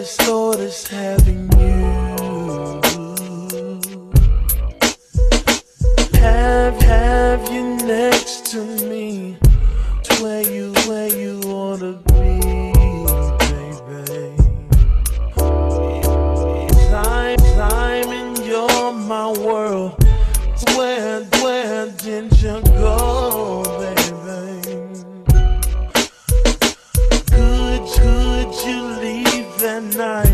as thought is having you. Have, have you next to me. Where you, where you wanna be, baby. Climb, climb, and you're my world. Where, where did you go? than I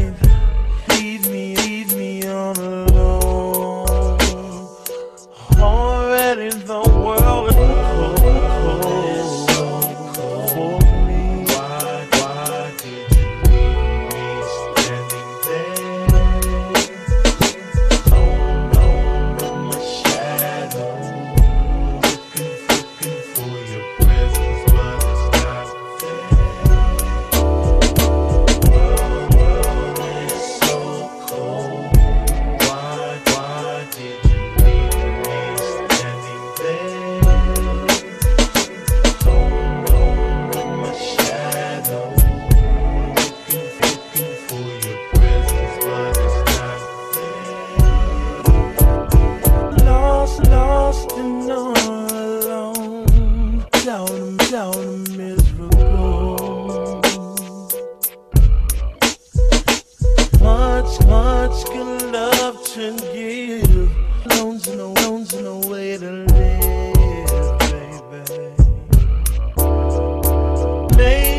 should give you loans and no loans and no way to live, baby. Maybe